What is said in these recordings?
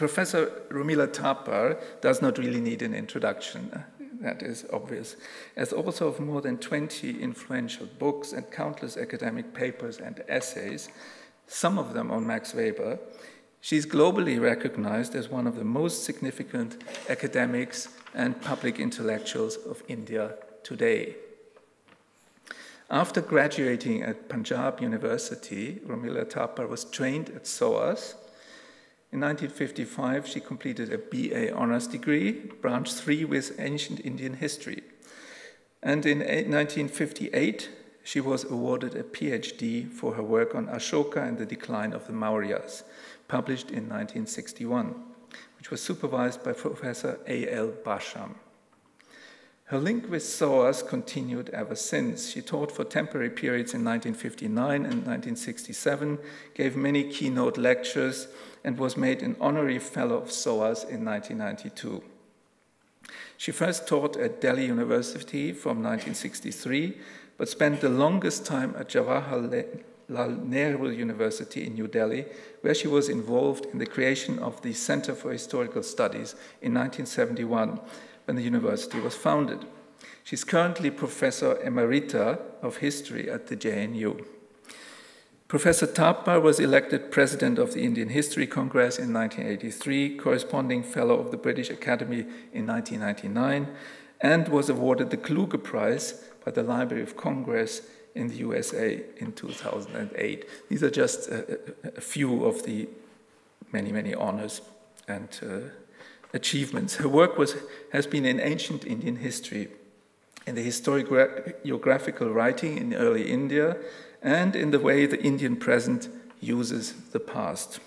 Professor Romila Thapar does not really need an introduction, uh, that is obvious. As author of more than 20 influential books and countless academic papers and essays, some of them on Max Weber, she's globally recognized as one of the most significant academics and public intellectuals of India today. After graduating at Punjab University, Romila Thapar was trained at SOAS. In 1955, she completed a BA honors degree, branch three with ancient Indian history. And in 1958, she was awarded a PhD for her work on Ashoka and the decline of the Mauryas, published in 1961, which was supervised by Professor A.L. Basham. Her link with SOAS continued ever since. She taught for temporary periods in 1959 and 1967, gave many keynote lectures, and was made an honorary fellow of SOAS in 1992. She first taught at Delhi University from 1963, but spent the longest time at Jawaharlal Nehru University in New Delhi, where she was involved in the creation of the Center for Historical Studies in 1971 when the university was founded. She's currently Professor Emerita of History at the JNU. Professor Thapar was elected President of the Indian History Congress in 1983, corresponding Fellow of the British Academy in 1999, and was awarded the Kluge Prize by the Library of Congress in the USA in 2008. These are just a, a few of the many, many honors and uh, achievements. Her work was, has been in ancient Indian history, in the historiographical writing in early India, and in the way the Indian present uses the past.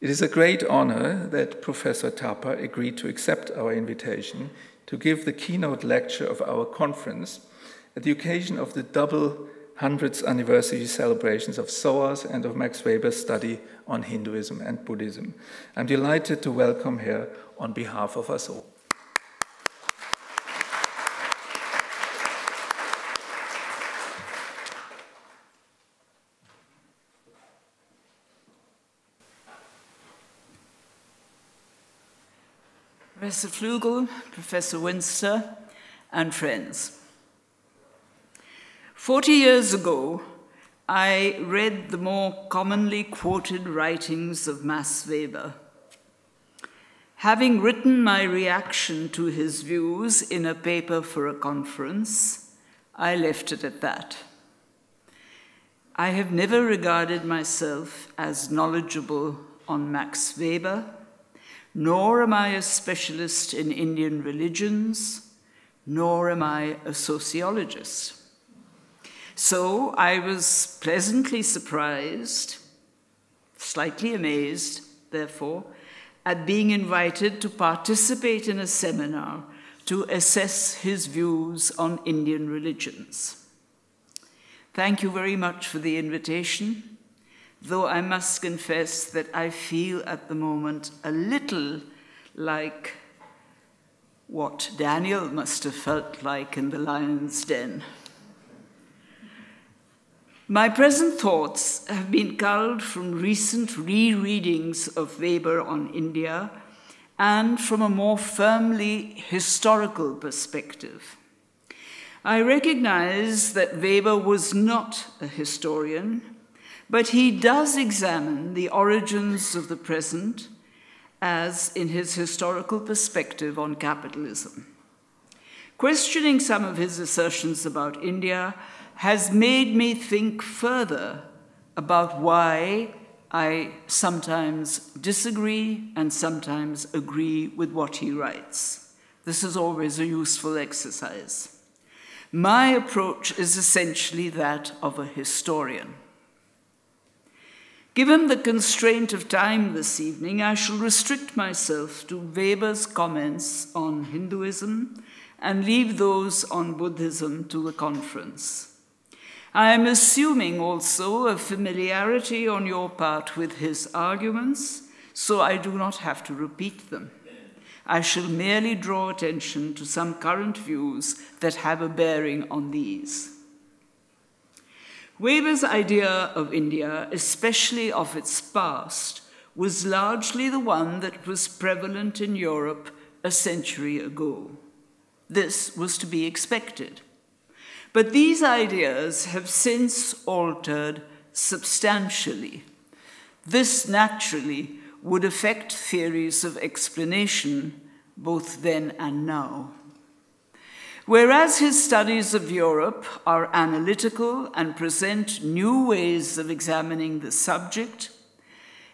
It is a great honor that Professor Thapar agreed to accept our invitation to give the keynote lecture of our conference at the occasion of the double 100th anniversary celebrations of SOAS and of Max Weber's study on Hinduism and Buddhism. I'm delighted to welcome her on behalf of us all. Professor Flugel, Professor Winster, and friends. Forty years ago, I read the more commonly quoted writings of Max Weber. Having written my reaction to his views in a paper for a conference, I left it at that. I have never regarded myself as knowledgeable on Max Weber, nor am I a specialist in Indian religions, nor am I a sociologist. So I was pleasantly surprised, slightly amazed, therefore, at being invited to participate in a seminar to assess his views on Indian religions. Thank you very much for the invitation, though I must confess that I feel at the moment a little like what Daniel must have felt like in the lion's den. My present thoughts have been culled from recent rereadings of Weber on India and from a more firmly historical perspective. I recognize that Weber was not a historian, but he does examine the origins of the present as in his historical perspective on capitalism. Questioning some of his assertions about India, has made me think further about why I sometimes disagree and sometimes agree with what he writes. This is always a useful exercise. My approach is essentially that of a historian. Given the constraint of time this evening, I shall restrict myself to Weber's comments on Hinduism and leave those on Buddhism to the conference. I am assuming also a familiarity on your part with his arguments, so I do not have to repeat them. I shall merely draw attention to some current views that have a bearing on these. Weber's idea of India, especially of its past, was largely the one that was prevalent in Europe a century ago. This was to be expected. But these ideas have since altered substantially. This naturally would affect theories of explanation both then and now. Whereas his studies of Europe are analytical and present new ways of examining the subject,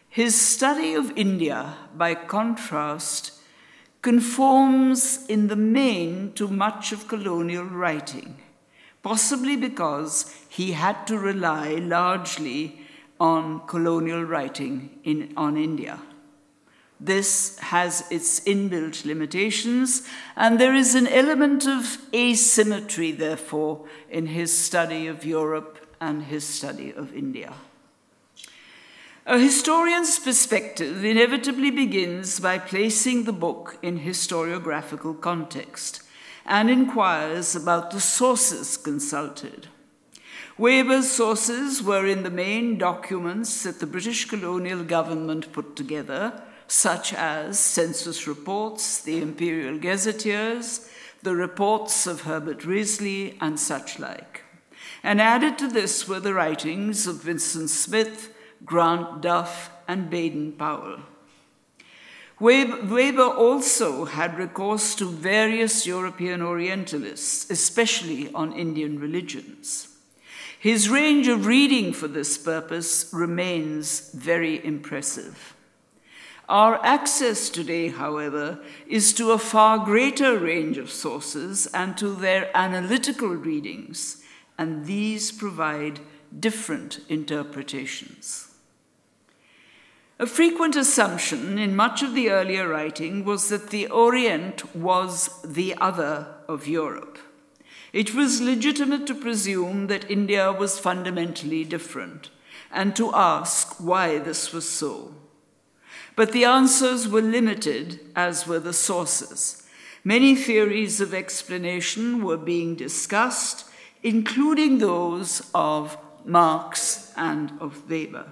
his study of India, by contrast, conforms in the main to much of colonial writing, possibly because he had to rely largely on colonial writing in, on India. This has its inbuilt limitations, and there is an element of asymmetry, therefore, in his study of Europe and his study of India. A historian's perspective inevitably begins by placing the book in historiographical context and inquires about the sources consulted. Weber's sources were in the main documents that the British colonial government put together such as census reports, the imperial gazetteers, the reports of Herbert Risley, and such like. And added to this were the writings of Vincent Smith, Grant Duff, and Baden Powell. Weber also had recourse to various European Orientalists, especially on Indian religions. His range of reading for this purpose remains very impressive. Our access today, however, is to a far greater range of sources and to their analytical readings, and these provide different interpretations. A frequent assumption in much of the earlier writing was that the Orient was the other of Europe. It was legitimate to presume that India was fundamentally different and to ask why this was so. But the answers were limited, as were the sources. Many theories of explanation were being discussed, including those of Marx and of Weber.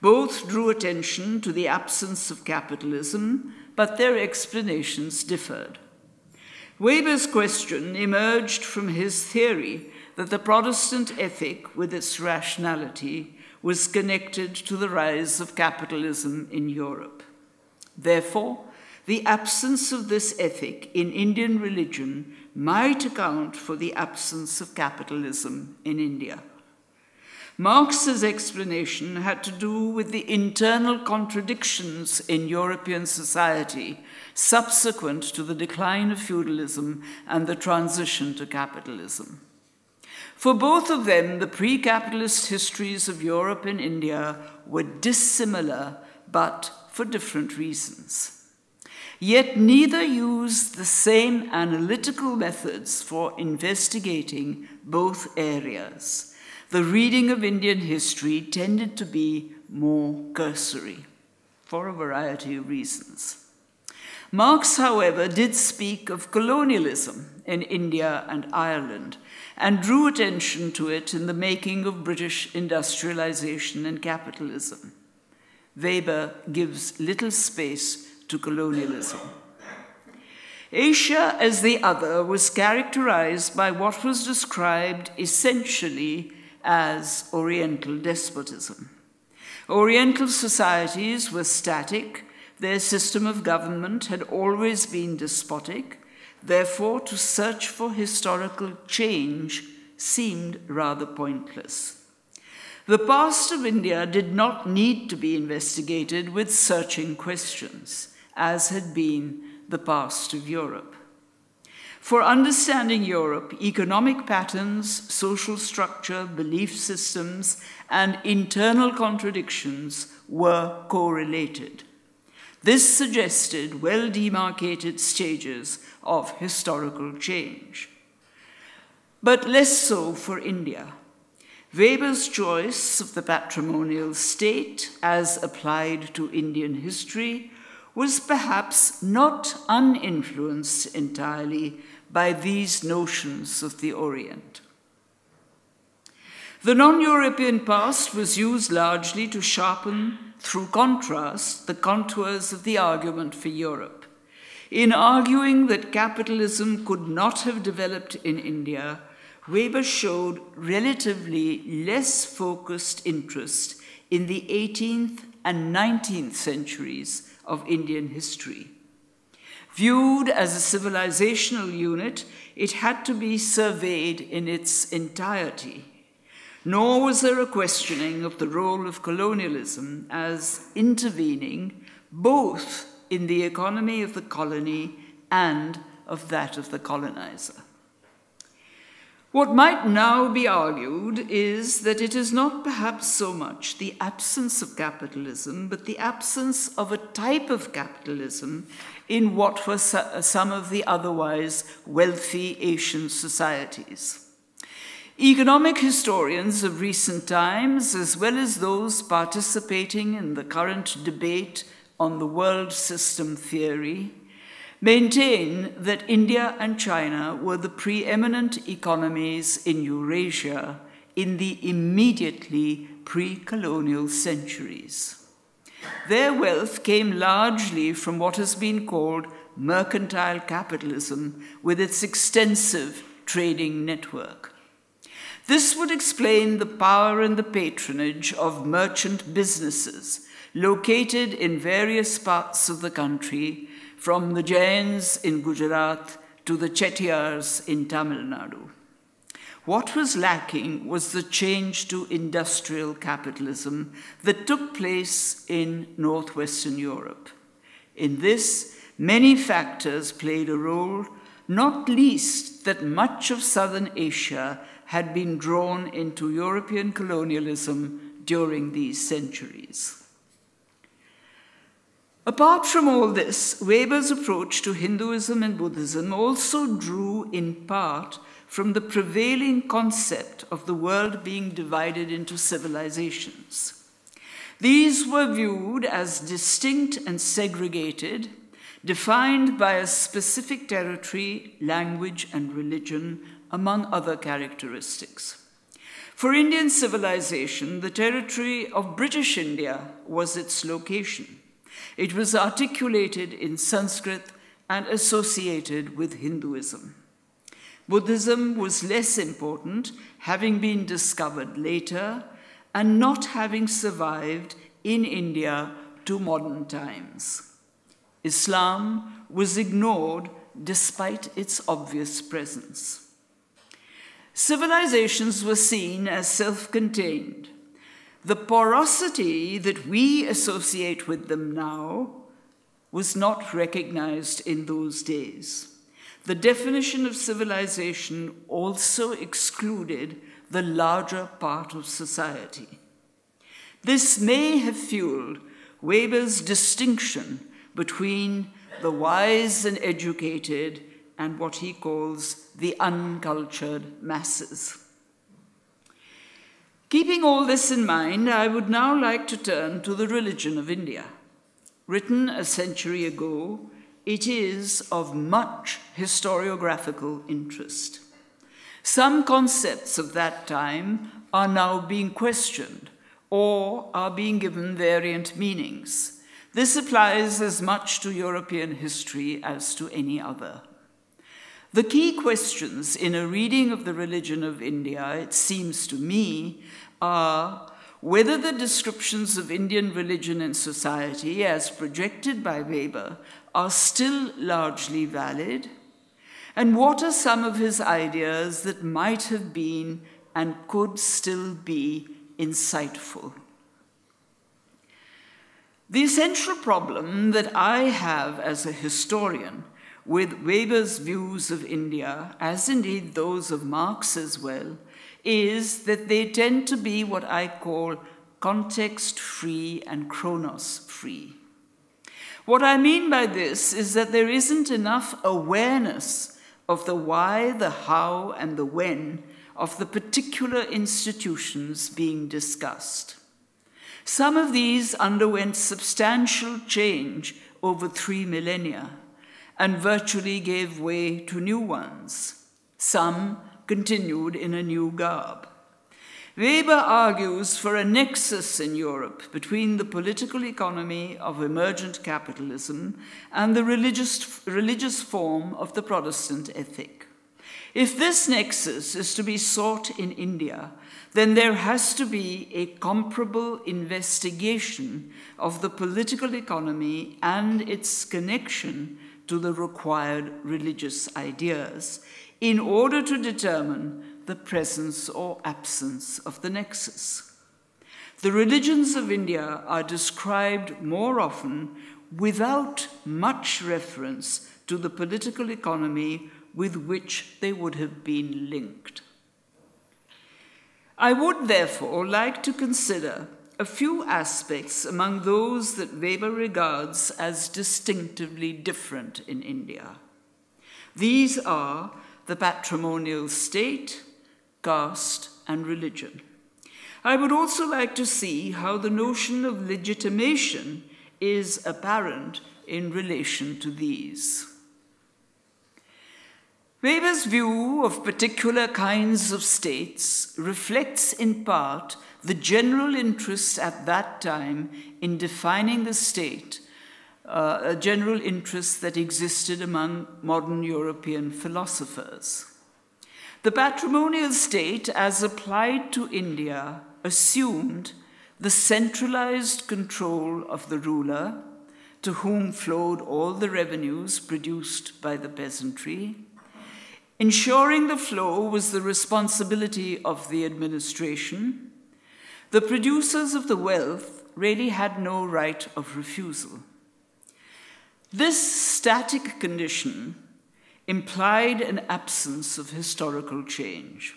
Both drew attention to the absence of capitalism, but their explanations differed. Weber's question emerged from his theory that the Protestant ethic, with its rationality, was connected to the rise of capitalism in Europe. Therefore, the absence of this ethic in Indian religion might account for the absence of capitalism in India. Marx's explanation had to do with the internal contradictions in European society subsequent to the decline of feudalism and the transition to capitalism. For both of them, the pre capitalist histories of Europe and India were dissimilar, but for different reasons. Yet neither used the same analytical methods for investigating both areas. The reading of Indian history tended to be more cursory for a variety of reasons. Marx, however, did speak of colonialism in India and Ireland and drew attention to it in the making of British industrialization and capitalism. Weber gives little space to colonialism. Asia as the other was characterized by what was described essentially as Oriental despotism. Oriental societies were static, their system of government had always been despotic, Therefore, to search for historical change seemed rather pointless. The past of India did not need to be investigated with searching questions, as had been the past of Europe. For understanding Europe, economic patterns, social structure, belief systems, and internal contradictions were correlated. This suggested well demarcated stages of historical change. But less so for India. Weber's choice of the patrimonial state as applied to Indian history was perhaps not uninfluenced entirely by these notions of the Orient. The non European past was used largely to sharpen through contrast, the contours of the argument for Europe. In arguing that capitalism could not have developed in India, Weber showed relatively less focused interest in the 18th and 19th centuries of Indian history. Viewed as a civilizational unit, it had to be surveyed in its entirety. Nor was there a questioning of the role of colonialism as intervening both in the economy of the colony and of that of the colonizer. What might now be argued is that it is not perhaps so much the absence of capitalism, but the absence of a type of capitalism in what were some of the otherwise wealthy Asian societies. Economic historians of recent times, as well as those participating in the current debate on the world system theory, maintain that India and China were the preeminent economies in Eurasia in the immediately pre colonial centuries. Their wealth came largely from what has been called mercantile capitalism with its extensive trading network. This would explain the power and the patronage of merchant businesses located in various parts of the country from the Jains in Gujarat to the Chettiars in Tamil Nadu. What was lacking was the change to industrial capitalism that took place in northwestern Europe. In this, many factors played a role, not least that much of southern Asia had been drawn into European colonialism during these centuries. Apart from all this, Weber's approach to Hinduism and Buddhism also drew in part from the prevailing concept of the world being divided into civilizations. These were viewed as distinct and segregated, defined by a specific territory, language, and religion, among other characteristics. For Indian civilization, the territory of British India was its location. It was articulated in Sanskrit and associated with Hinduism. Buddhism was less important, having been discovered later and not having survived in India to modern times. Islam was ignored despite its obvious presence. Civilizations were seen as self contained, the porosity that we associate with them now was not recognized in those days. The definition of civilization also excluded the larger part of society. This may have fueled Weber's distinction between the wise and educated and what he calls the uncultured masses. Keeping all this in mind, I would now like to turn to the religion of India. Written a century ago, it is of much historiographical interest. Some concepts of that time are now being questioned or are being given variant meanings. This applies as much to European history as to any other. The key questions in a reading of the religion of India, it seems to me, are whether the descriptions of Indian religion and society, as projected by Weber, are still largely valid, and what are some of his ideas that might have been and could still be insightful. The essential problem that I have as a historian with Weber's views of India, as indeed those of Marx as well, is that they tend to be what I call context free and chronos free. What I mean by this is that there isn't enough awareness of the why, the how, and the when of the particular institutions being discussed. Some of these underwent substantial change over three millennia and virtually gave way to new ones. Some continued in a new garb. Weber argues for a nexus in Europe between the political economy of emergent capitalism and the religious, religious form of the Protestant ethic. If this nexus is to be sought in India, then there has to be a comparable investigation of the political economy and its connection to the required religious ideas in order to determine the presence or absence of the nexus. The religions of India are described more often without much reference to the political economy with which they would have been linked. I would therefore like to consider a few aspects among those that Weber regards as distinctively different in India. These are the patrimonial state, caste, and religion. I would also like to see how the notion of legitimation is apparent in relation to these. Weber's view of particular kinds of states reflects in part the general interest at that time in defining the state, uh, a general interest that existed among modern European philosophers. The patrimonial state, as applied to India, assumed the centralized control of the ruler, to whom flowed all the revenues produced by the peasantry. Ensuring the flow was the responsibility of the administration. The producers of the wealth really had no right of refusal. This static condition implied an absence of historical change.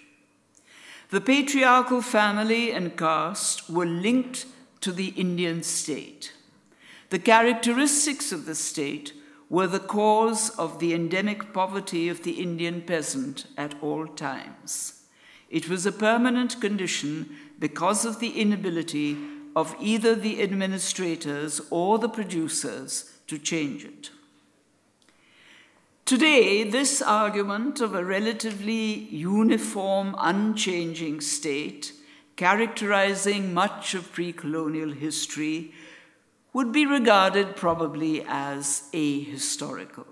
The patriarchal family and caste were linked to the Indian state. The characteristics of the state were the cause of the endemic poverty of the Indian peasant at all times. It was a permanent condition because of the inability of either the administrators or the producers to change it. Today, this argument of a relatively uniform, unchanging state, characterizing much of pre colonial history, would be regarded probably as ahistorical.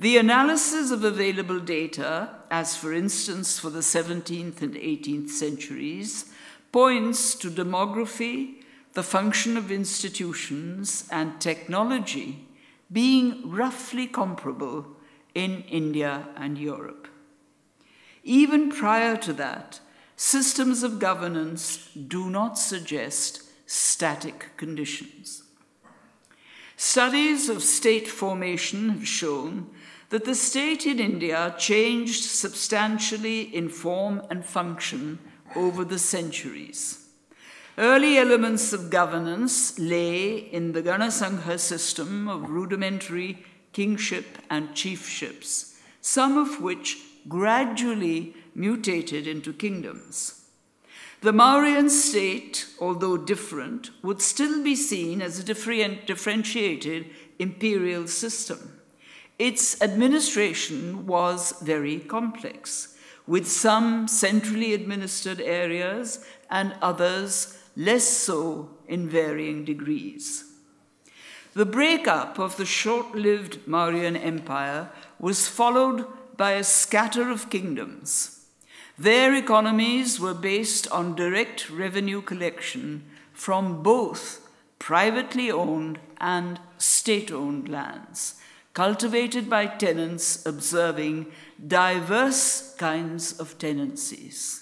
The analysis of available data, as for instance for the 17th and 18th centuries, points to demography, the function of institutions, and technology being roughly comparable in India and Europe. Even prior to that, systems of governance do not suggest static conditions. Studies of state formation have shown that the state in India changed substantially in form and function over the centuries. Early elements of governance lay in the Ganasangha system of rudimentary kingship and chiefships, some of which gradually mutated into kingdoms. The Mauryan state, although different, would still be seen as a differentiated imperial system. Its administration was very complex, with some centrally administered areas and others less so in varying degrees. The breakup of the short lived Mauryan Empire was followed by a scatter of kingdoms. Their economies were based on direct revenue collection from both privately owned and state owned lands, cultivated by tenants observing diverse kinds of tenancies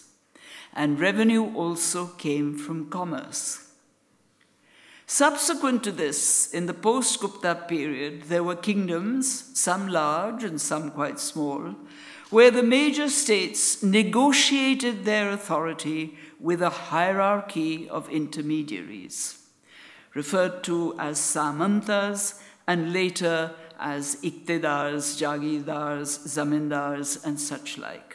and revenue also came from commerce. Subsequent to this, in the post Gupta period, there were kingdoms, some large and some quite small, where the major states negotiated their authority with a hierarchy of intermediaries, referred to as samantas and later as iqtadars, jagirdars, zamindars, and such like.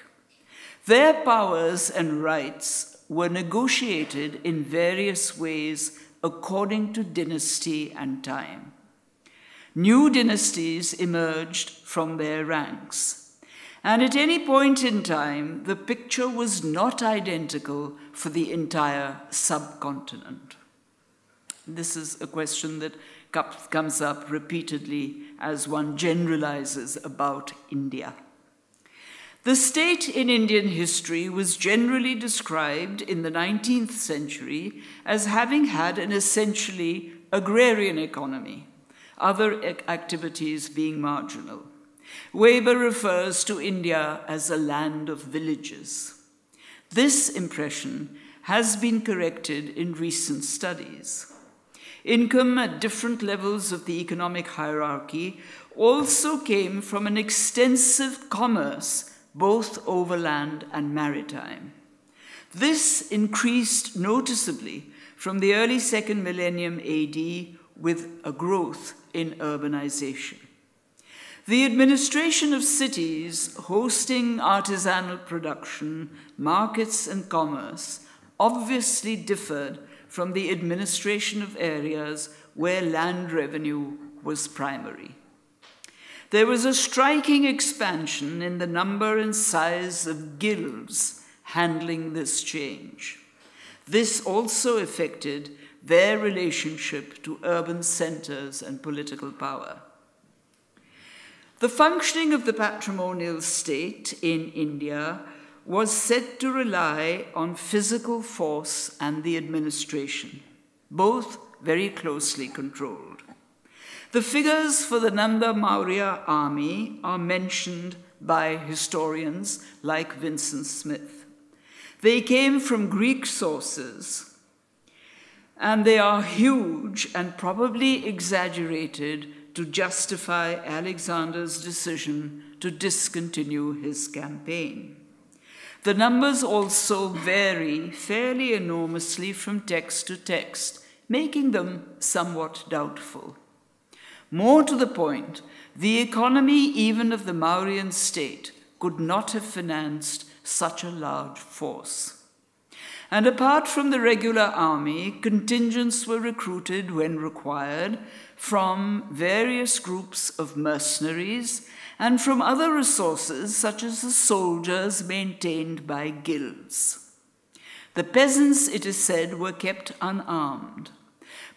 Their powers and rights were negotiated in various ways according to dynasty and time. New dynasties emerged from their ranks, And at any point in time, the picture was not identical for the entire subcontinent. This is a question that comes up repeatedly as one generalizes about India. The state in Indian history was generally described in the 19th century as having had an essentially agrarian economy, other activities being marginal. Weber refers to India as a land of villages. This impression has been corrected in recent studies. Income at different levels of the economic hierarchy also came from an extensive commerce, both overland and maritime. This increased noticeably from the early second millennium AD with a growth in urbanization. The administration of cities hosting artisanal production, markets, and commerce obviously differed from the administration of areas where land revenue was primary. There was a striking expansion in the number and size of guilds handling this change. This also affected their relationship to urban centers and political power. The functioning of the patrimonial state in India was said to rely on physical force and the administration, both very closely controlled. The figures for the Nanda Maurya army are mentioned by historians like Vincent Smith. They came from Greek sources, and they are huge and probably exaggerated to justify Alexander's decision to discontinue his campaign. The numbers also vary fairly enormously from text to text, making them somewhat doubtful. More to the point, the economy even of the Mauryan state could not have financed such a large force. And apart from the regular army, contingents were recruited when required from various groups of mercenaries and from other resources such as the soldiers maintained by guilds. The peasants, it is said, were kept unarmed,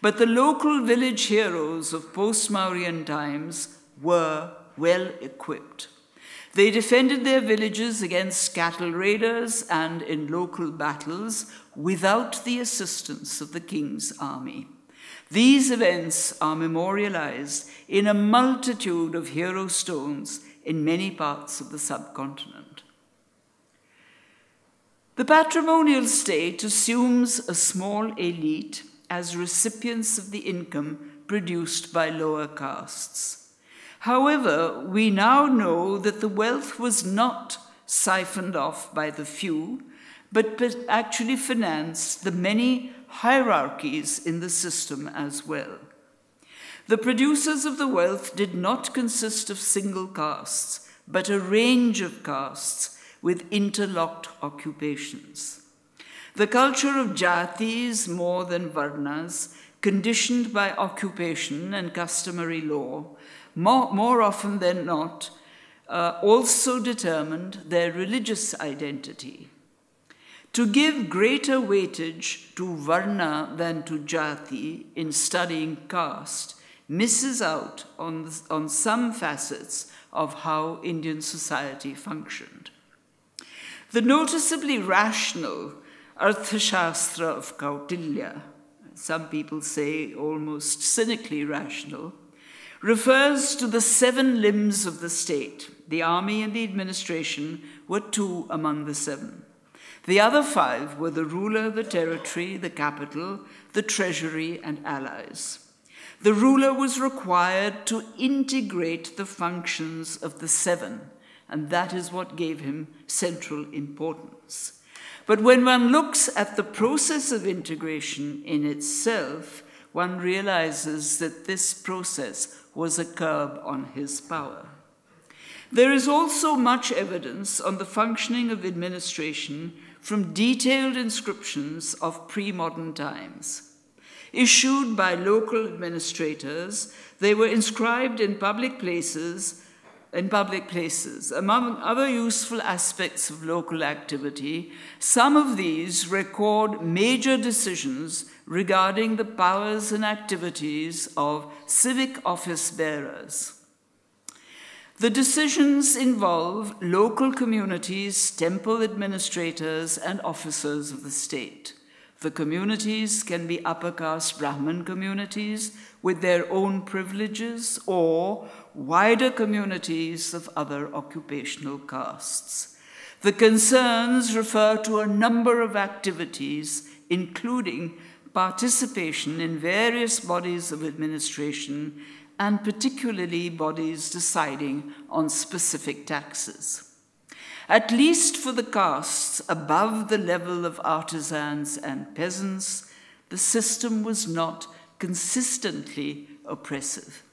but the local village heroes of post Mauryan times were well equipped. They defended their villages against cattle raiders and in local battles without the assistance of the king's army. These events are memorialized in a multitude of hero stones in many parts of the subcontinent. The patrimonial state assumes a small elite as recipients of the income produced by lower castes. However, we now know that the wealth was not siphoned off by the few, but actually financed the many hierarchies in the system as well. The producers of the wealth did not consist of single castes, but a range of castes with interlocked occupations. The culture of jatis more than varnas, conditioned by occupation and customary law, more, more often than not, uh, also determined their religious identity. To give greater weightage to Varna than to Jati in studying caste misses out on, on some facets of how Indian society functioned. The noticeably rational Arthashastra of Kautilya, some people say almost cynically rational, refers to the seven limbs of the state. The army and the administration were two among the seven. The other five were the ruler, the territory, the capital, the treasury, and allies. The ruler was required to integrate the functions of the seven, and that is what gave him central importance. But when one looks at the process of integration in itself, one realizes that this process was a curb on his power. There is also much evidence on the functioning of administration from detailed inscriptions of pre modern times. Issued by local administrators, they were inscribed in public places in public places. Among other useful aspects of local activity, some of these record major decisions regarding the powers and activities of civic office bearers. The decisions involve local communities, temple administrators, and officers of the state. The communities can be upper caste Brahmin communities with their own privileges or wider communities of other occupational castes. The concerns refer to a number of activities, including participation in various bodies of administration and particularly bodies deciding on specific taxes. At least for the castes above the level of artisans and peasants, the system was not consistently oppressive.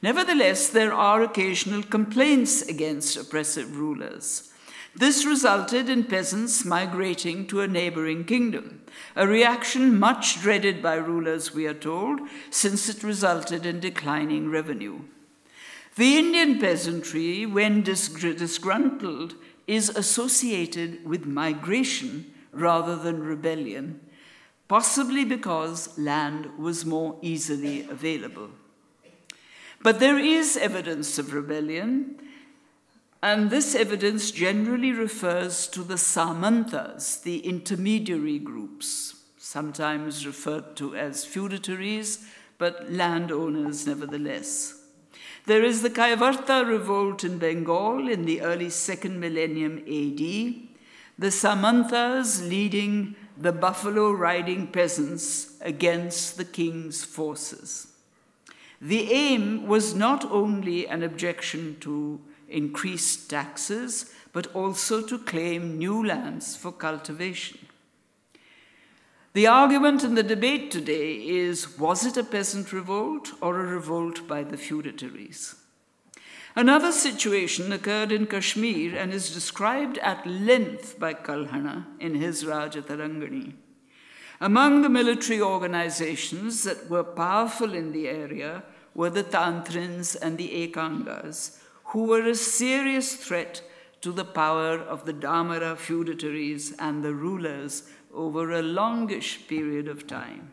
Nevertheless, there are occasional complaints against oppressive rulers. This resulted in peasants migrating to a neighboring kingdom, a reaction much dreaded by rulers, we are told, since it resulted in declining revenue. The Indian peasantry, when disgruntled, is associated with migration rather than rebellion, possibly because land was more easily available. But there is evidence of rebellion, and this evidence generally refers to the Samantas, the intermediary groups, sometimes referred to as feudatories, but landowners nevertheless. There is the Kaivarta revolt in Bengal in the early second millennium AD, the Samantas leading the buffalo riding peasants against the king's forces. The aim was not only an objection to increased taxes, but also to claim new lands for cultivation. The argument in the debate today is was it a peasant revolt or a revolt by the feudatories? Another situation occurred in Kashmir and is described at length by Kalhana in his Rajatarangini. Among the military organizations that were powerful in the area were the Tantrins and the Ekangas, who were a serious threat to the power of the Damara feudatories and the rulers over a longish period of time.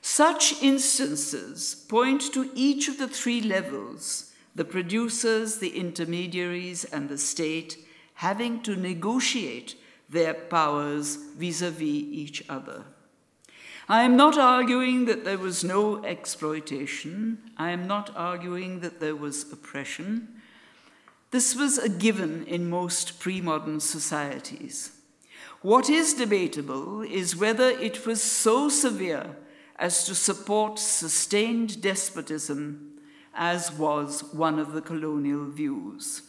Such instances point to each of the three levels the producers, the intermediaries, and the state having to negotiate their powers vis a vis each other. I am not arguing that there was no exploitation. I am not arguing that there was oppression. This was a given in most pre modern societies. What is debatable is whether it was so severe as to support sustained despotism, as was one of the colonial views.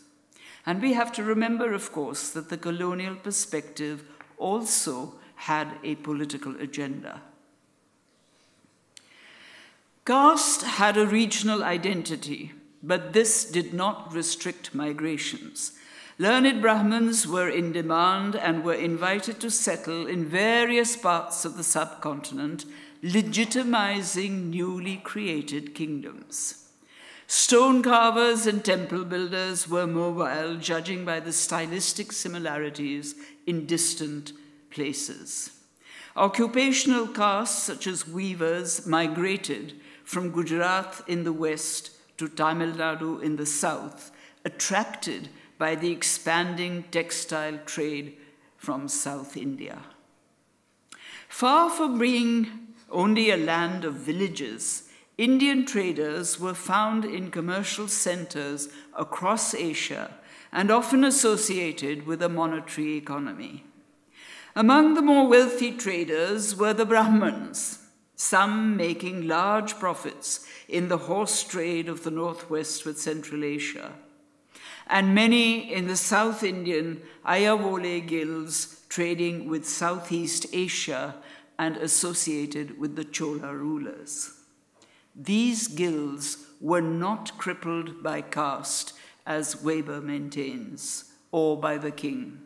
And we have to remember, of course, that the colonial perspective also had a political agenda. Caste had a regional identity, but this did not restrict migrations. Learned Brahmins were in demand and were invited to settle in various parts of the subcontinent, legitimizing newly created kingdoms. Stone carvers and temple builders were mobile, judging by the stylistic similarities in distant places. Occupational castes, such as weavers, migrated from Gujarat in the west to Tamil Nadu in the south, attracted by the expanding textile trade from South India. Far from being only a land of villages, Indian traders were found in commercial centers across Asia and often associated with a monetary economy. Among the more wealthy traders were the Brahmins, some making large profits in the horse trade of the northwest with Central Asia, and many in the South Indian Ayavole guilds trading with Southeast Asia and associated with the Chola rulers. These guilds were not crippled by caste, as Weber maintains, or by the king.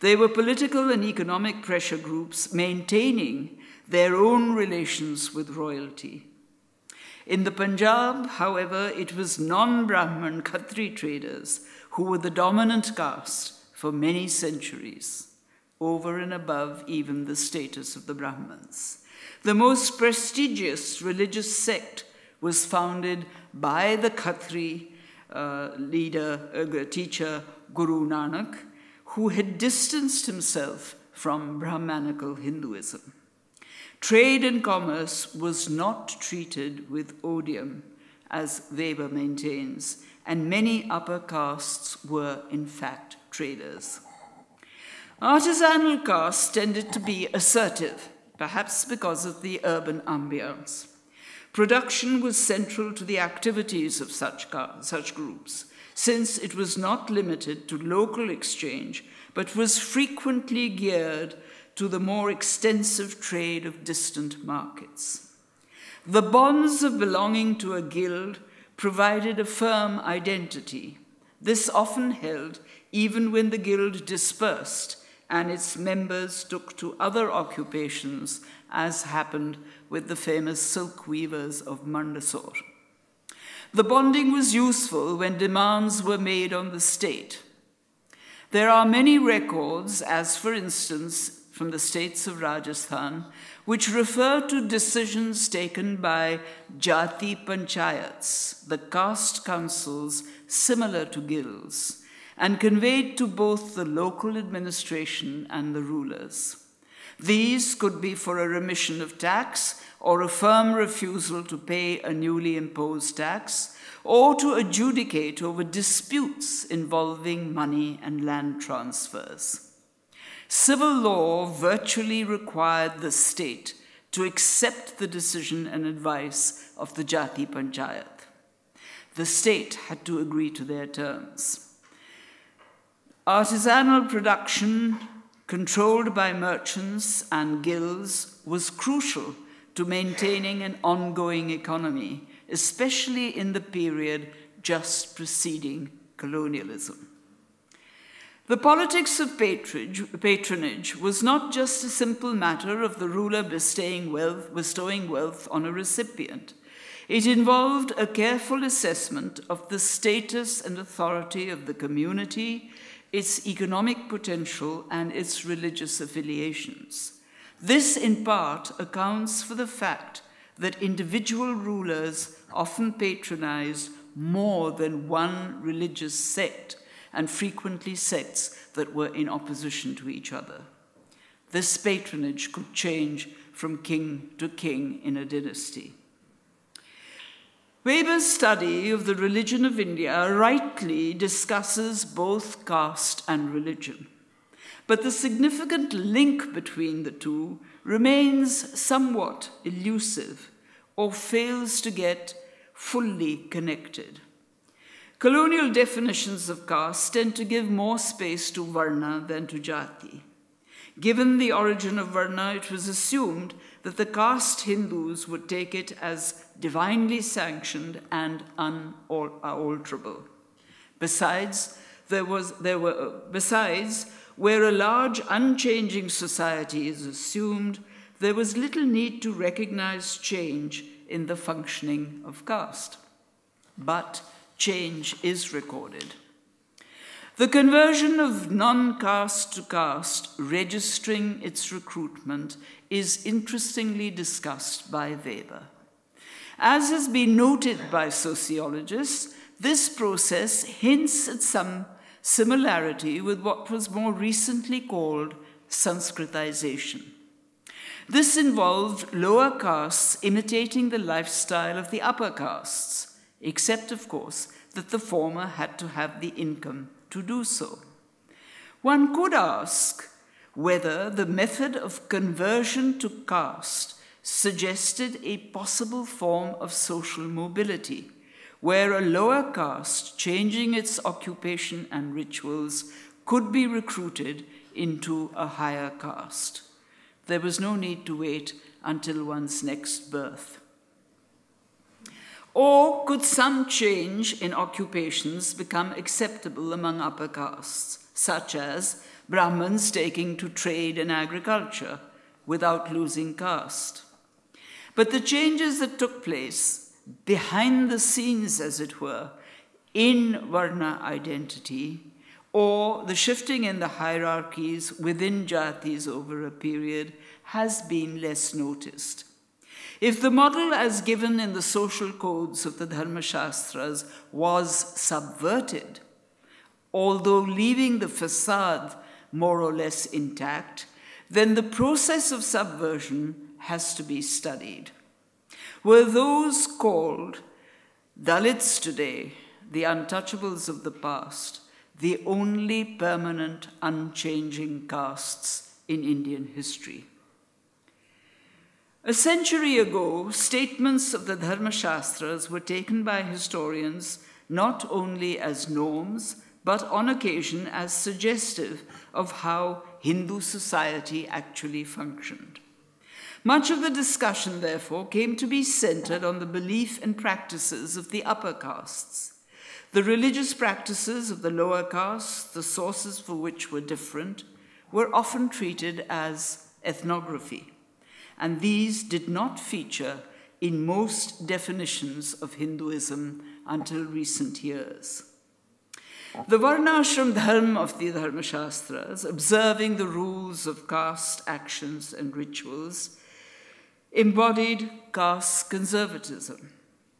They were political and economic pressure groups maintaining their own relations with royalty. In the Punjab, however, it was non Brahman Khatri traders who were the dominant caste for many centuries, over and above even the status of the Brahmins. The most prestigious religious sect was founded by the Khatri uh, leader, uh, teacher Guru Nanak, who had distanced himself from Brahmanical Hinduism. Trade and commerce was not treated with odium, as Weber maintains, and many upper castes were, in fact, traders. Artisanal castes tended to be assertive, perhaps because of the urban ambience. Production was central to the activities of such, such groups, since it was not limited to local exchange, but was frequently geared to the more extensive trade of distant markets. The bonds of belonging to a guild provided a firm identity. This often held even when the guild dispersed and its members took to other occupations, as happened with the famous silk weavers of Mandsaur. The bonding was useful when demands were made on the state. There are many records, as for instance from the states of Rajasthan, which refer to decisions taken by Jati Panchayats, the caste councils similar to guilds, and conveyed to both the local administration and the rulers. These could be for a remission of tax or a firm refusal to pay a newly imposed tax, or to adjudicate over disputes involving money and land transfers. Civil law virtually required the state to accept the decision and advice of the Jati Panchayat. The state had to agree to their terms. Artisanal production, controlled by merchants and guilds, was crucial to maintaining an ongoing economy, especially in the period just preceding colonialism. The politics of patronage, was not just a simple matter of the ruler bestowing wealth, bestowing wealth on a recipient. It involved a careful assessment of the status and authority of the community, its economic potential, and its religious affiliations. This, in part, accounts for the fact that individual rulers often patronized more than one religious sect, and frequently sects that were in opposition to each other. This patronage could change from king to king in a dynasty. Weber's study of the religion of India rightly discusses both caste and religion. But the significant link between the two remains somewhat elusive or fails to get fully connected. Colonial definitions of caste tend to give more space to Varna than to Jati. Given the origin of Varna, it was assumed that the caste Hindus would take it as divinely sanctioned and unalterable. Besides, there was, there were, besides, where a large unchanging society is assumed, there was little need to recognize change in the functioning of caste. But change is recorded. The conversion of non caste to caste, registering its recruitment, is interestingly discussed by Weber. As has been noted by sociologists, this process hints at some similarity with what was more recently called Sanskritization. This involved lower castes imitating the lifestyle of the upper castes, except, of course, that the former had to have the income to do so. One could ask whether the method of conversion to caste suggested a possible form of social mobility, where a lower caste, changing its occupation and rituals, could be recruited into a higher caste. There was no need to wait until one's next birth. Or could some change in occupations become acceptable among upper castes, such as Brahmins taking to trade and agriculture without losing caste? But the changes that took place behind the scenes, as it were, in Varna identity, or the shifting in the hierarchies within jatis over a period has been less noticed. If the model as given in the social codes of the Dharma Shastras was subverted, although leaving the facade more or less intact, then the process of subversion has to be studied. Were those called Dalits today, the untouchables of the past, the only permanent, unchanging castes in Indian history? A century ago, statements of the Dharma Shastras were taken by historians not only as norms, but on occasion as suggestive of how Hindu society actually functioned. Much of the discussion, therefore, came to be centered on the belief and practices of the upper castes. The religious practices of the lower castes, the sources for which were different, were often treated as ethnography, and these did not feature in most definitions of Hinduism until recent years. The Varnashram Dharma of the Dharmashastras, observing the rules of caste actions and rituals, embodied caste conservatism.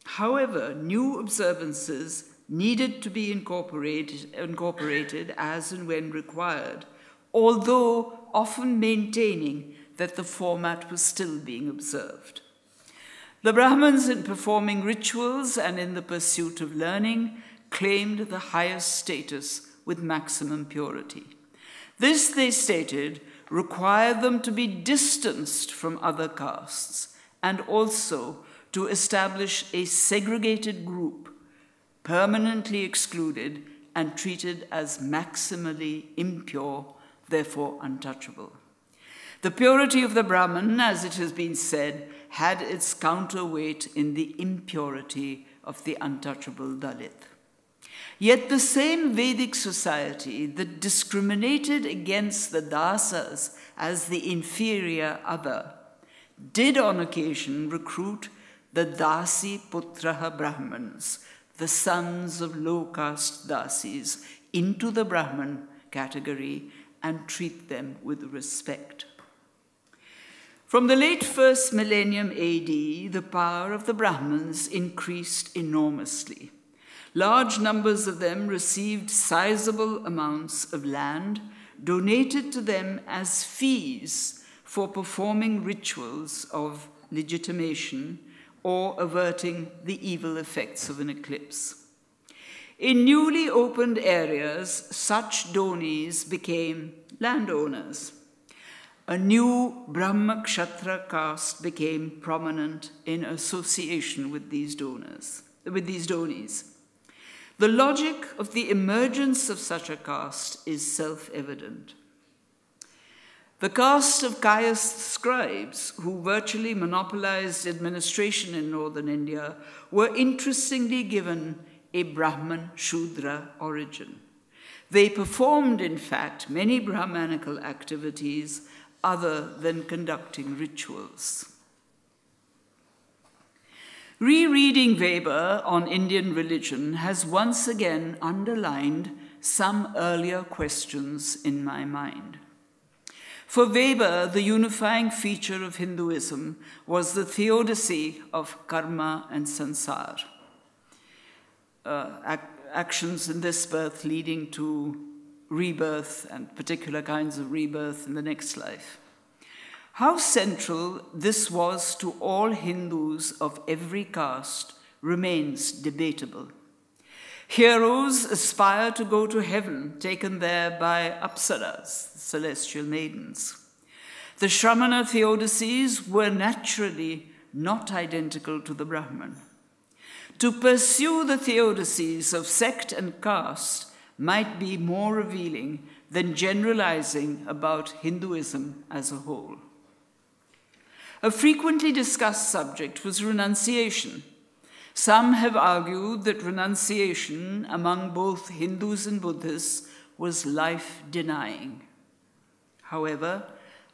However, new observances needed to be incorporated, incorporated as and when required, although often maintaining that the format was still being observed. The Brahmins, in performing rituals and in the pursuit of learning, claimed the highest status with maximum purity. This, they stated, required them to be distanced from other castes and also to establish a segregated group, permanently excluded and treated as maximally impure, therefore untouchable. The purity of the Brahman, as it has been said, had its counterweight in the impurity of the untouchable Dalit. Yet the same Vedic society that discriminated against the dasas as the inferior other did on occasion recruit the dasi putraha brahmans, the sons of low caste dasis, into the Brahman category and treat them with respect. From the late first millennium AD, the power of the Brahmins increased enormously. Large numbers of them received sizable amounts of land donated to them as fees for performing rituals of legitimation or averting the evil effects of an eclipse. In newly opened areas, such donees became landowners. A new Brahma Kshatra caste became prominent in association with these donors, with these donees. The logic of the emergence of such a caste is self evident. The caste of Kayast scribes, who virtually monopolized administration in northern India, were interestingly given a Brahman Shudra origin. They performed, in fact, many Brahmanical activities other than conducting rituals. Rereading Weber on Indian religion has once again underlined some earlier questions in my mind. For Weber, the unifying feature of Hinduism was the theodicy of karma and sansar, uh, ac actions in this birth leading to rebirth and particular kinds of rebirth in the next life. How central this was to all Hindus of every caste remains debatable. Heroes aspire to go to heaven, taken there by apsaras, celestial maidens. The Shramana theodicies were naturally not identical to the Brahman. To pursue the theodicies of sect and caste might be more revealing than generalizing about Hinduism as a whole. A frequently discussed subject was renunciation. Some have argued that renunciation among both Hindus and Buddhists was life denying. However,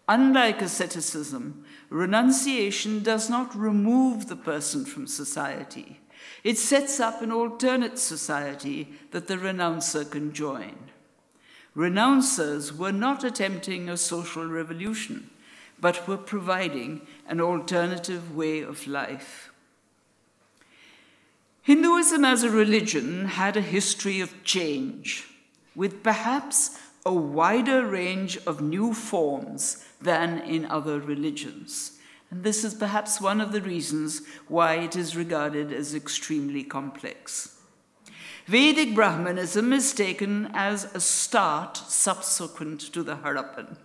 Unlike asceticism, renunciation does not remove the person from society. It sets up an alternate society that the renouncer can join. Renouncers were not attempting a social revolution, but were providing an alternative way of life. Hinduism as a religion had a history of change, with perhaps a wider range of new forms than in other religions. And this is perhaps one of the reasons why it is regarded as extremely complex. Vedic Brahmanism is taken as a start subsequent to the Harappan,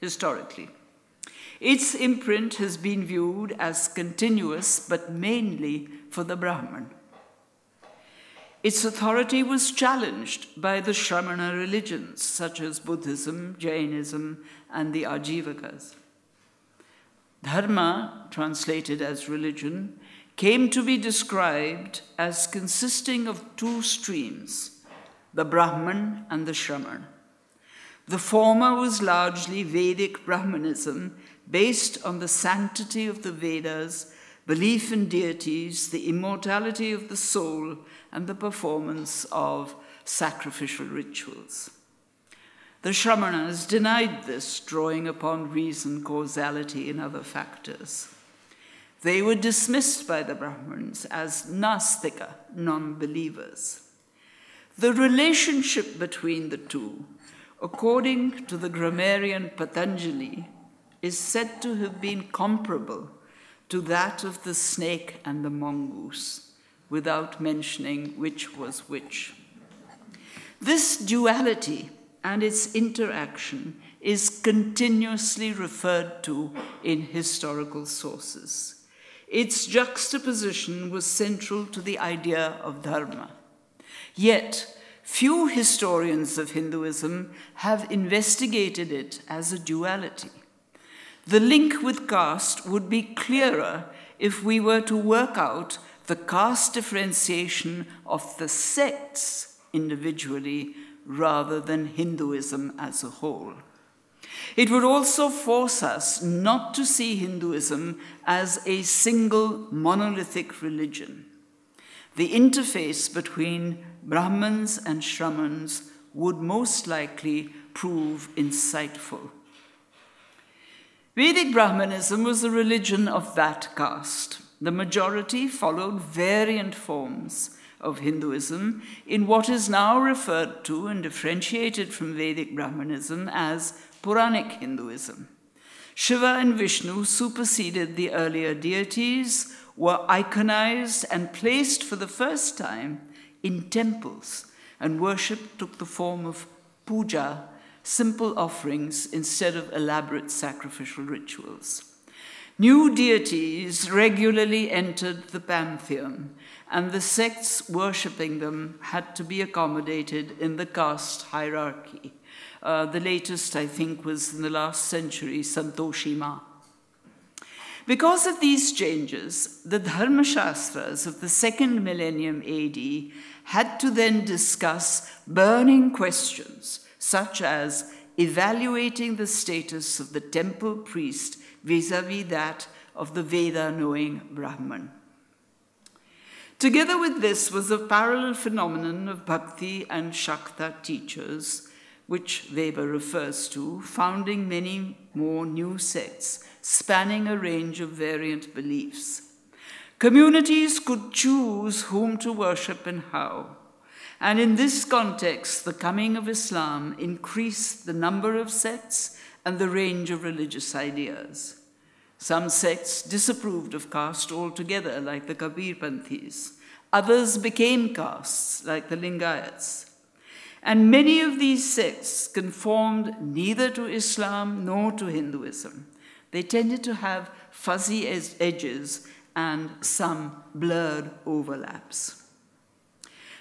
historically. Its imprint has been viewed as continuous, but mainly for the Brahman. Its authority was challenged by the Shramana religions, such as Buddhism, Jainism, and the Ajivakas. Dharma, translated as religion, came to be described as consisting of two streams, the Brahman and the Shraman. The former was largely Vedic Brahmanism based on the sanctity of the Vedas, belief in deities, the immortality of the soul, and the performance of sacrificial rituals. The Shramanas denied this, drawing upon reason, causality, and other factors. They were dismissed by the Brahmins as Nastika, non believers. The relationship between the two, according to the grammarian Patanjali, is said to have been comparable to that of the snake and the mongoose without mentioning which was which. This duality and its interaction is continuously referred to in historical sources. Its juxtaposition was central to the idea of dharma. Yet, few historians of Hinduism have investigated it as a duality. The link with caste would be clearer if we were to work out the caste differentiation of the sects individually rather than Hinduism as a whole. It would also force us not to see Hinduism as a single monolithic religion. The interface between Brahmins and Shramans would most likely prove insightful. Vedic Brahmanism was a religion of that caste. The majority followed variant forms of Hinduism in what is now referred to and differentiated from Vedic Brahmanism as Puranic Hinduism. Shiva and Vishnu superseded the earlier deities, were iconized and placed for the first time in temples, and worship took the form of puja, simple offerings instead of elaborate sacrificial rituals. New deities regularly entered the pantheon, and the sects worshipping them had to be accommodated in the caste hierarchy. Uh, the latest, I think, was in the last century, Santoshi Ma. Because of these changes, the Dharma Shastras of the second millennium AD had to then discuss burning questions, such as evaluating the status of the temple priest vis-a-vis that of the Veda-knowing Brahman. Together with this was a parallel phenomenon of Bhakti and Shakta teachers, which Weber refers to, founding many more new sects, spanning a range of variant beliefs. Communities could choose whom to worship and how. And in this context, the coming of Islam increased the number of sects and the range of religious ideas. Some sects disapproved of caste altogether, like the Kabir Panthis. Others became castes, like the Lingayats. And many of these sects conformed neither to Islam nor to Hinduism. They tended to have fuzzy edges and some blurred overlaps.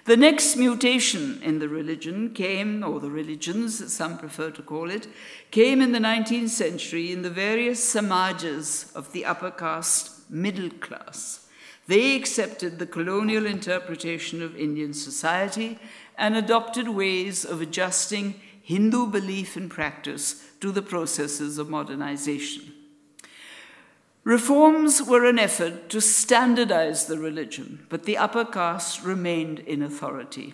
The next mutation in the religion came, or the religions, as some prefer to call it, came in the 19th century in the various samajas of the upper caste middle class. They accepted the colonial interpretation of Indian society and adopted ways of adjusting Hindu belief and practice to the processes of modernization. Reforms were an effort to standardize the religion, but the upper caste remained in authority.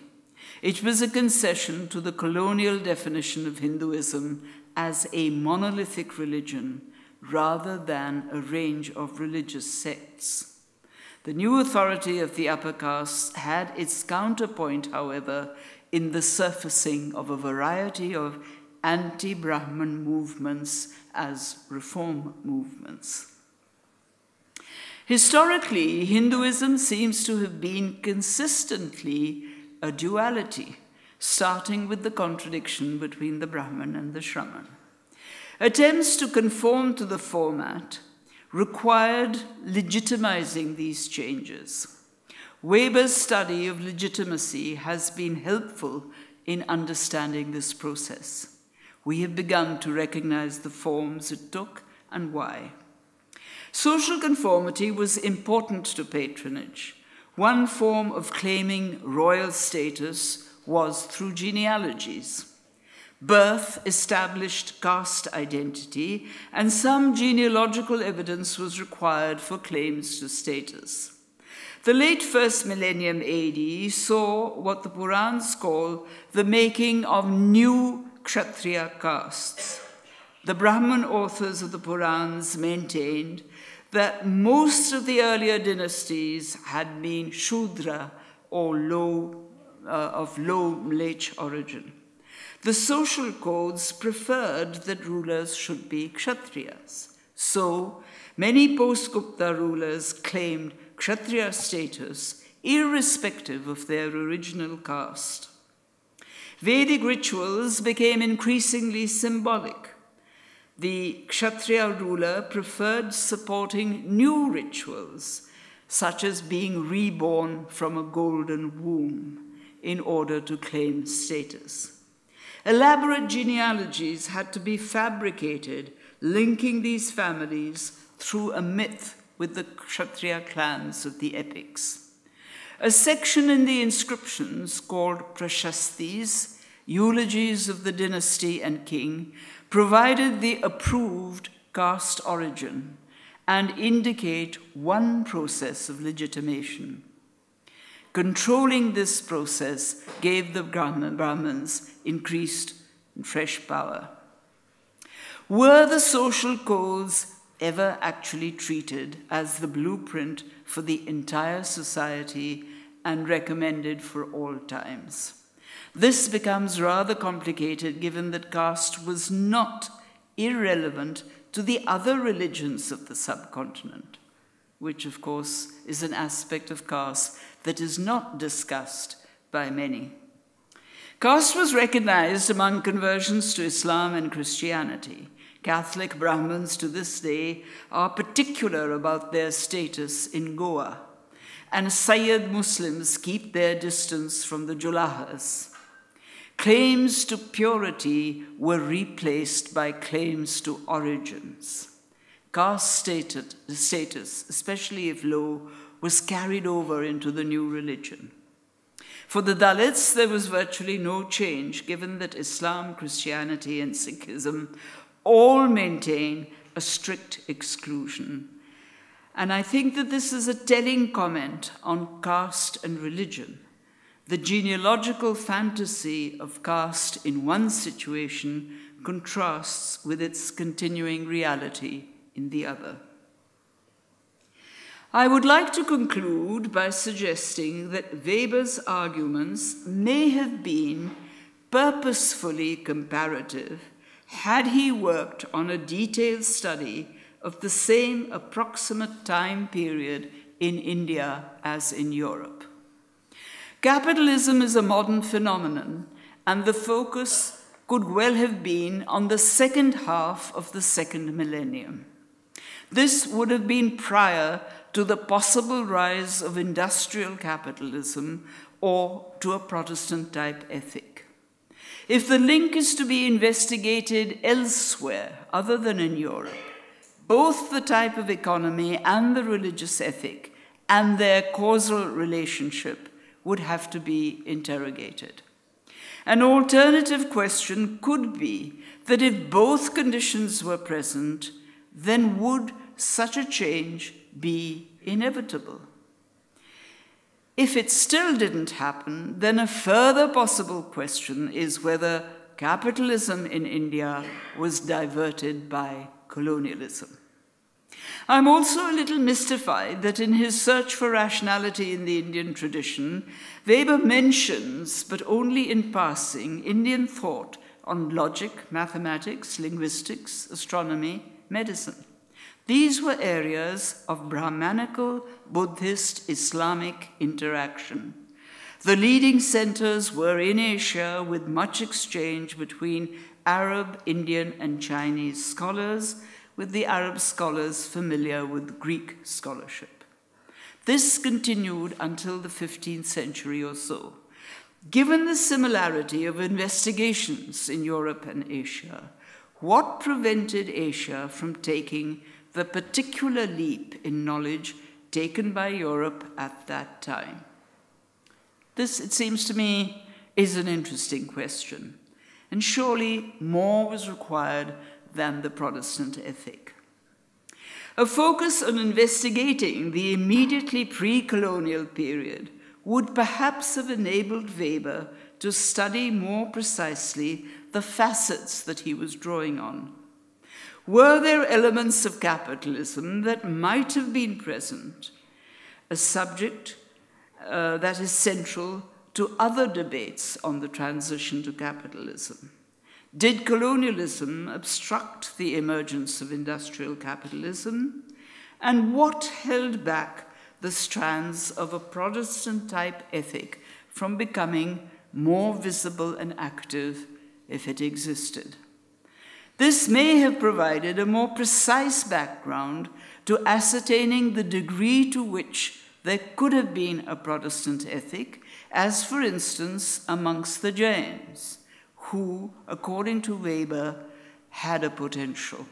It was a concession to the colonial definition of Hinduism as a monolithic religion rather than a range of religious sects. The new authority of the upper caste had its counterpoint, however, in the surfacing of a variety of anti Brahman movements as reform movements. Historically, Hinduism seems to have been consistently a duality, starting with the contradiction between the Brahman and the Shraman. Attempts to conform to the format required legitimizing these changes. Weber's study of legitimacy has been helpful in understanding this process. We have begun to recognize the forms it took and why. Social conformity was important to patronage. One form of claiming royal status was through genealogies. Birth established caste identity, and some genealogical evidence was required for claims to status. The late first millennium AD saw what the Purans call the making of new Kshatriya castes. The Brahman authors of the Purans maintained that most of the earlier dynasties had been Shudra or low, uh, of low Mlech origin. The social codes preferred that rulers should be Kshatriyas. So, many post Gupta rulers claimed Kshatriya status irrespective of their original caste. Vedic rituals became increasingly symbolic the Kshatriya ruler preferred supporting new rituals, such as being reborn from a golden womb, in order to claim status. Elaborate genealogies had to be fabricated, linking these families through a myth with the Kshatriya clans of the epics. A section in the inscriptions called Prashastis, eulogies of the dynasty and king, provided the approved caste origin and indicate one process of legitimation. Controlling this process gave the Brahmins increased and fresh power. Were the social codes ever actually treated as the blueprint for the entire society and recommended for all times? This becomes rather complicated given that caste was not irrelevant to the other religions of the subcontinent, which, of course, is an aspect of caste that is not discussed by many. Caste was recognized among conversions to Islam and Christianity. Catholic Brahmins to this day are particular about their status in Goa, and Sayyid Muslims keep their distance from the Julahas. Claims to purity were replaced by claims to origins. Caste status, especially if low, was carried over into the new religion. For the Dalits, there was virtually no change, given that Islam, Christianity, and Sikhism all maintain a strict exclusion. And I think that this is a telling comment on caste and religion the genealogical fantasy of caste in one situation contrasts with its continuing reality in the other. I would like to conclude by suggesting that Weber's arguments may have been purposefully comparative had he worked on a detailed study of the same approximate time period in India as in Europe. Capitalism is a modern phenomenon, and the focus could well have been on the second half of the second millennium. This would have been prior to the possible rise of industrial capitalism or to a Protestant type ethic. If the link is to be investigated elsewhere other than in Europe, both the type of economy and the religious ethic and their causal relationship would have to be interrogated. An alternative question could be that if both conditions were present, then would such a change be inevitable? If it still didn't happen, then a further possible question is whether capitalism in India was diverted by colonialism. I'm also a little mystified that in his search for rationality in the Indian tradition, Weber mentions, but only in passing, Indian thought on logic, mathematics, linguistics, astronomy, medicine. These were areas of Brahmanical, Buddhist, Islamic interaction. The leading centers were in Asia with much exchange between Arab, Indian, and Chinese scholars, with the Arab scholars familiar with Greek scholarship. This continued until the 15th century or so. Given the similarity of investigations in Europe and Asia, what prevented Asia from taking the particular leap in knowledge taken by Europe at that time? This, it seems to me, is an interesting question, and surely more was required than the Protestant ethic. A focus on investigating the immediately pre colonial period would perhaps have enabled Weber to study more precisely the facets that he was drawing on. Were there elements of capitalism that might have been present, a subject uh, that is central to other debates on the transition to capitalism? Did colonialism obstruct the emergence of industrial capitalism? And what held back the strands of a Protestant type ethic from becoming more visible and active if it existed. This may have provided a more precise background to ascertaining the degree to which there could have been a Protestant ethic, as for instance amongst the Jains, who, according to Weber, had a potential.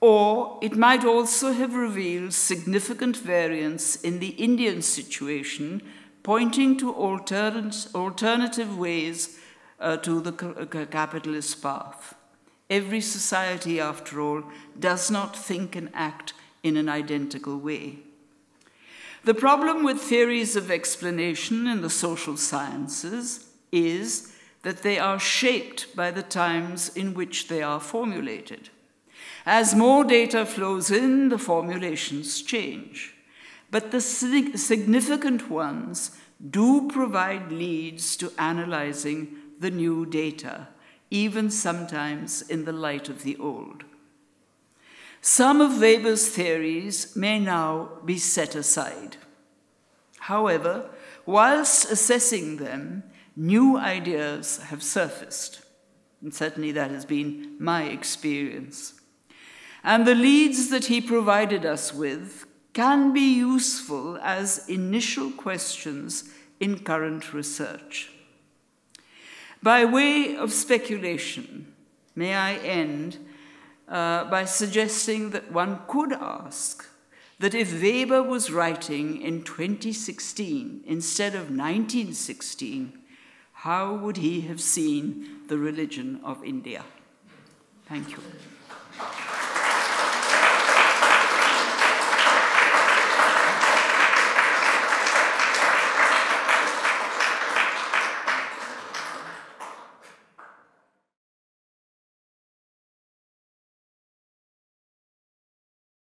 Or it might also have revealed significant variance in the Indian situation, pointing to alternative ways uh, to the capitalist path. Every society, after all, does not think and act in an identical way. The problem with theories of explanation in the social sciences is that they are shaped by the times in which they are formulated. As more data flows in, the formulations change. But the significant ones do provide leads to analyzing the new data, even sometimes in the light of the old. Some of Weber's theories may now be set aside. However, whilst assessing them, new ideas have surfaced. And certainly that has been my experience. And the leads that he provided us with can be useful as initial questions in current research. By way of speculation, may I end uh, by suggesting that one could ask that if Weber was writing in 2016 instead of 1916, how would he have seen the religion of India? Thank you.